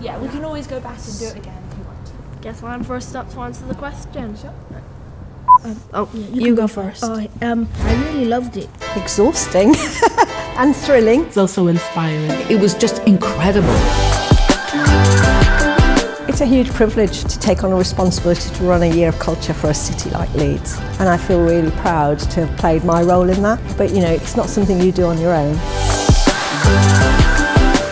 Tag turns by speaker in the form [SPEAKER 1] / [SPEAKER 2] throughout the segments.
[SPEAKER 1] yeah, we can always go back and do it again if you want. To.
[SPEAKER 2] Guess I'm first up to answer the question. Sure.
[SPEAKER 3] Um, oh, yeah, you, you go, go, first.
[SPEAKER 2] Oh, um, I really loved it.
[SPEAKER 4] Exhausting and thrilling.
[SPEAKER 5] It's also inspiring.
[SPEAKER 6] It was just incredible.
[SPEAKER 4] It's a huge privilege to take on a responsibility to run a year of culture for a city like Leeds. And I feel really proud to have played my role in that. But you know, it's not something you do on your own.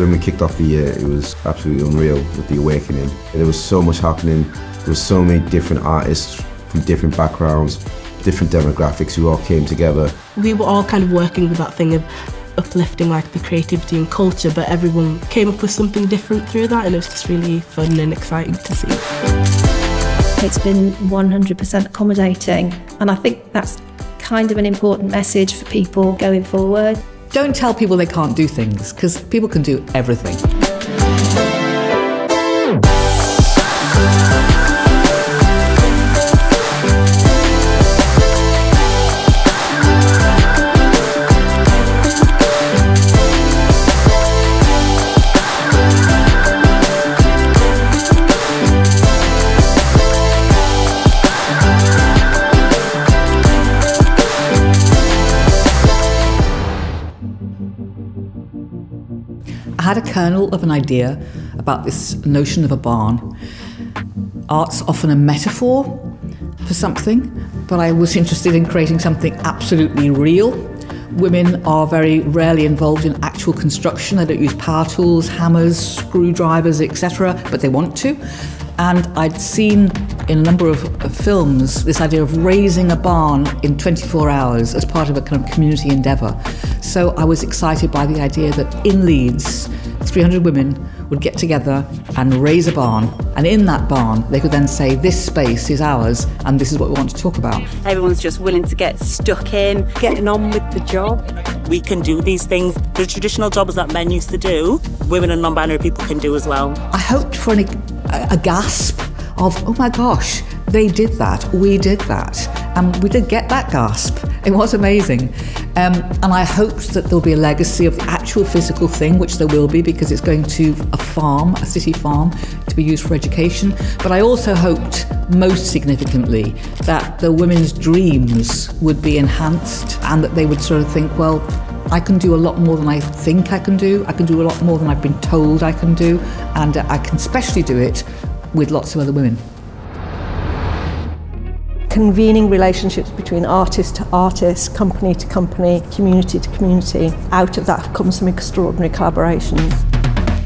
[SPEAKER 7] When we kicked off the year, it was absolutely unreal with The Awakening. There was so much happening. There was so many different artists from different backgrounds, different demographics who all came together.
[SPEAKER 5] We were all kind of working with that thing of uplifting like the creativity and culture, but everyone came up with something different through that, and it was just really fun and exciting to see.
[SPEAKER 3] It's been 100% accommodating, and I think that's kind of an important message for people going forward.
[SPEAKER 6] Don't tell people they can't do things, because people can do everything. Had a kernel of an idea about this notion of a barn. Art's often a metaphor for something, but I was interested in creating something absolutely real. Women are very rarely involved in actual construction. They don't use power tools, hammers, screwdrivers, etc., but they want to. And I'd seen in a number of, films this idea of raising a barn in 24 hours as part of a kind of community endeavour. So I was excited by the idea that in Leeds, 300 women would get together and raise a barn. And in that barn, they could then say, This space is ours, and this is what we want to talk about.
[SPEAKER 8] Everyone's just willing to get stuck in, getting on with the job.
[SPEAKER 9] We can do these things. The traditional jobs that men used to do, women and non binary people can do as well.
[SPEAKER 6] I hoped for an, a, gasp of, oh my gosh, they did that, we did that. And we did get that gasp. It was amazing. Um, and I hoped that there'll be a legacy of the actual physical thing, which there will be because it's going to a farm, a city farm, to be used for education. But I also hoped, most significantly, that the women's dreams would be enhanced and that they would sort of think, well, I can do a lot more than I think I can do. I can do a lot more than I've been told I can do. And uh, I can especially do it with lots of other women.
[SPEAKER 4] Convening relationships between artist to artist, company to company, community to community. Out of that comes some extraordinary collaborations.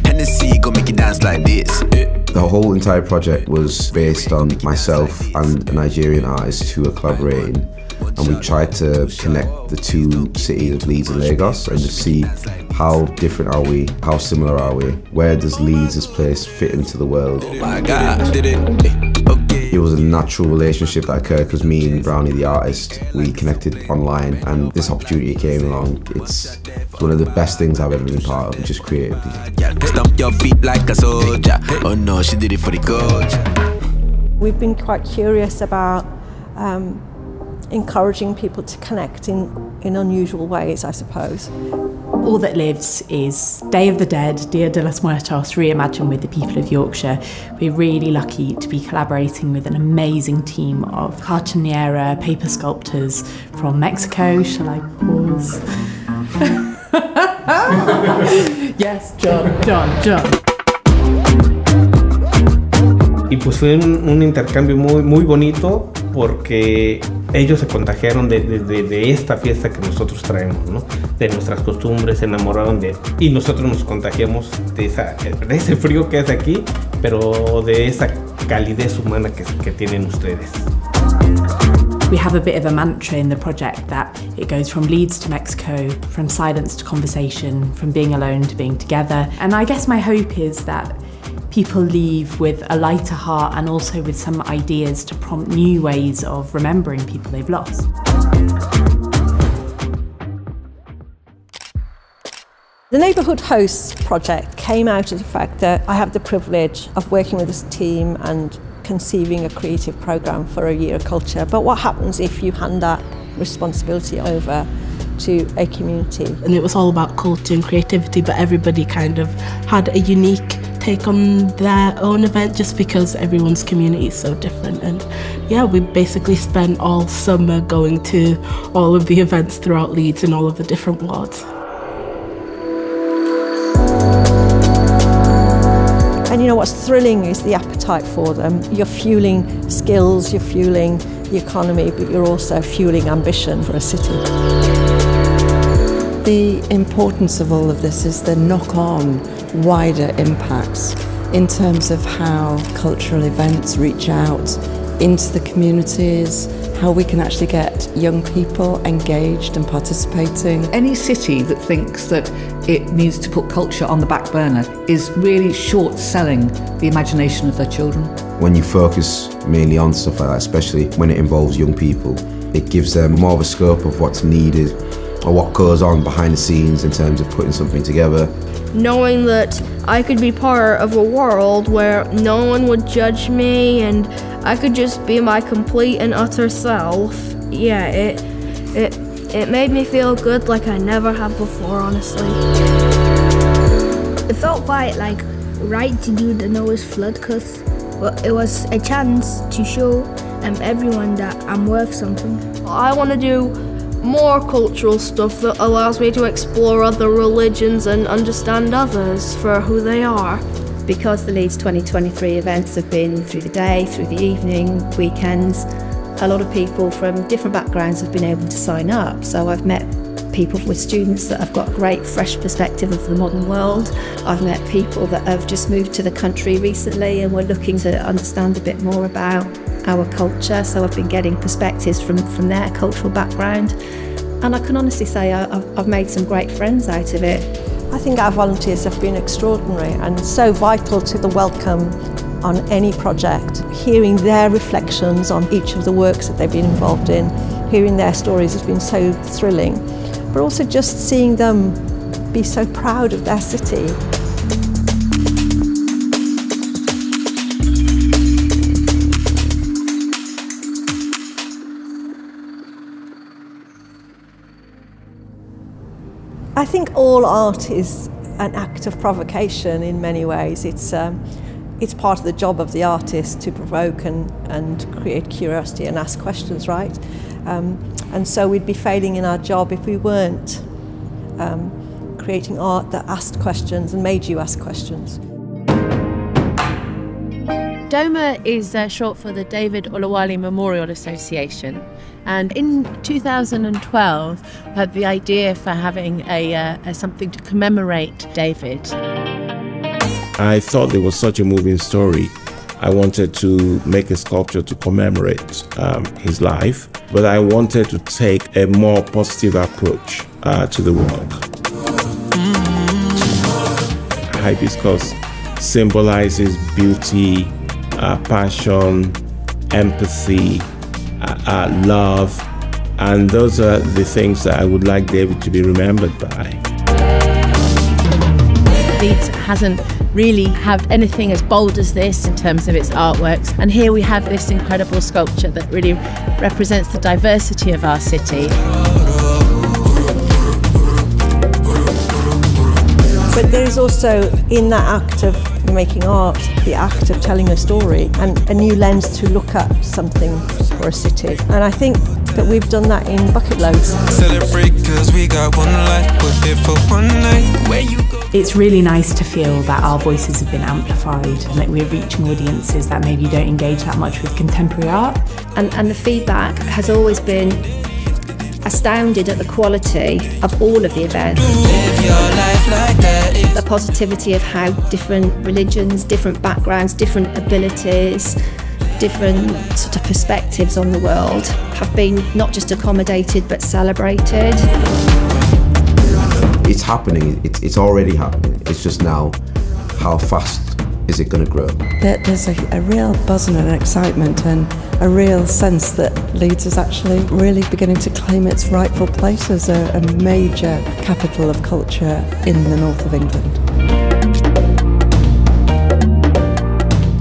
[SPEAKER 7] Hennessy gonna make you dance like this. The whole entire project was based on myself and a Nigerian artist who are collaborating and we tried to connect the two cities of Leeds and Lagos and just see how different are we, how similar are we, where does Leeds, this place, fit into the world. Oh my God, did it. It was a natural relationship that occurred because me and Brownie, the artist, we connected online and this opportunity came along. It's one of the best things I've ever been part of, just creatively. Stomp your feet like a soldier. Oh no, she did it for the coach.
[SPEAKER 4] We've been quite curious about um, encouraging people to connect in, in unusual ways, I suppose.
[SPEAKER 10] All That Lives is Day of the Dead, Dia de los Muertos, reimagined with the people of Yorkshire. We're really lucky to be collaborating with an amazing team of cartonería paper sculptors from Mexico. Shall I pause? yes, John, John, John.
[SPEAKER 11] Y pues fue un, un intercambio muy, muy bonito porque ellos se contagiaron de, de, de, esta fiesta que nosotros traemos, ¿no? de nuestras costumbres, se enamoraron de... Y nosotros nos contagiamos de, esa, de ese frío que hace aquí, pero de esa calidez humana que, que tienen ustedes.
[SPEAKER 10] We have a bit of a mantra in the project that it goes from Leeds to Mexico, from silence to conversation, from being alone to being together. And I guess my hope is that people leave with a lighter heart and also with some ideas to prompt new ways of remembering people they've lost.
[SPEAKER 4] The Neighbourhood Hosts project came out of the fact that I have the privilege of working with this team and conceiving a creative programme for a year of culture. But what happens if you hand that responsibility over to a community?
[SPEAKER 5] And it was all about culture and creativity, but everybody kind of had a unique take on their own event just because everyone's community is so different. And yeah, we basically spent all summer going to all of the events throughout Leeds in all of the different wards.
[SPEAKER 4] And you know what's thrilling is the appetite for them. You're fueling skills, you're fueling the economy, but you're also fueling ambition for a city.
[SPEAKER 12] The importance of all of this is the knock on wider impacts in terms of how cultural events reach out into the communities, how we can actually get young people engaged and participating.
[SPEAKER 6] Any city that thinks that it needs to put culture on the back burner is really short selling the imagination of their children.
[SPEAKER 7] When you focus mainly on stuff like that, especially when it involves young people, it gives them more of a scope of what's needed or what goes on behind the scenes in terms of putting something together.
[SPEAKER 2] Knowing that I could be part of a world where no one would judge me and I could just be my complete and utter self. Yeah, it it it made me feel good like I never have before, honestly.
[SPEAKER 13] It felt quite like right to do the Noah's flood because well, it was a chance to show um, everyone that I'm worth something.
[SPEAKER 2] I want to do more cultural stuff that allows me to explore other religions and understand others for who they are.
[SPEAKER 3] Because the Leeds 2023 events have been through the day, through the evening, weekends, a lot of people from different backgrounds have been able to sign up. So I've met people with students that have got a great fresh perspective of the modern world. I've met people that have just moved to the country recently and were looking to understand a bit more about our culture. So I've been getting perspectives from, from their cultural background. And I can honestly say I, I've, I've made some great friends out of it.
[SPEAKER 4] I think our volunteers have been extraordinary and so vital to the welcome on any project. Hearing their reflections on each of the works that they've been involved in, hearing their stories has been so thrilling. But also just seeing them be so proud of their city. I think all art is an act of provocation in many ways. It's, um, it's part of the job of the artist to provoke and, and create curiosity and ask questions, right? Um, and so we'd be failing in our job if we weren't um, creating art that asked questions and made you ask questions.
[SPEAKER 14] DOMA is uh, short for the David Oluwale Memorial Association. And in 2012, we had the idea for having a, uh, a something to commemorate David.
[SPEAKER 15] I thought it was such a moving story. I wanted to make a sculpture to commemorate um, his life, but I wanted to take a more positive approach uh, to the work. Hibiscus symbolizes beauty, uh, passion, empathy, uh, love, and those are the things that I would like David to be remembered by.
[SPEAKER 14] Leeds hasn't really have anything as bold as this in terms of its artworks, and here we have this incredible sculpture that really represents the diversity of our city.
[SPEAKER 4] But there is also, in that act of making art, the act of telling a story and a new lens to look at something for a city. And I think that we've done that in bucket loads.
[SPEAKER 10] Celebrate cause we got one life, but for one night. Where you go? It's really nice to feel that our voices have been amplified and that we're reaching audiences that maybe don't engage that much with contemporary art.
[SPEAKER 3] And, and the feedback has always been astounded at the quality of all of the events. the positivity of how different religions, different backgrounds, different abilities, different sort of perspectives on the world have been not just accommodated but celebrated.
[SPEAKER 7] It's happening, it's, it's already happening. It's just now how fast is it going to grow?
[SPEAKER 12] There's a, a, real buzz and an excitement and a real sense that Leeds is actually really beginning to claim its rightful place as a, a major capital of culture in the north of England.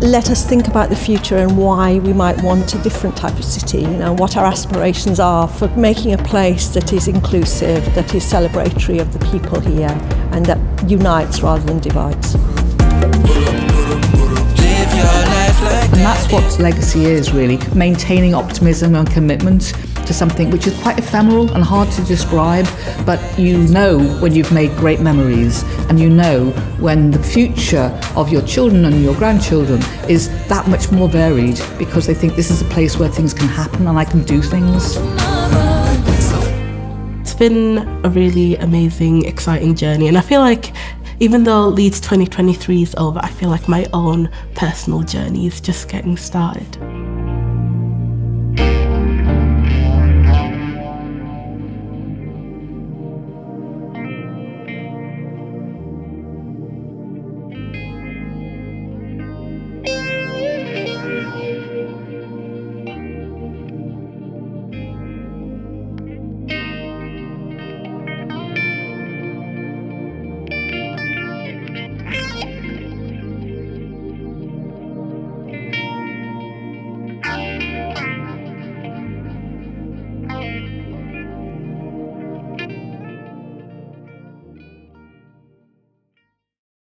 [SPEAKER 4] Let us think about the future and why we might want a different type of city, you know, what our aspirations are for making a place that is inclusive, that is celebratory of the people here and that unites rather than divides.
[SPEAKER 6] What legacy is really maintaining optimism and commitment to something which is quite ephemeral and hard to describe, but you know when you've made great memories and you know when the future of your children and your grandchildren is that much more varied because they think this is a place where things can happen and I can do things.
[SPEAKER 5] It's been a really amazing, exciting journey, and I feel like even though Leeds 2023 is over, I feel like my own personal journey is just getting started.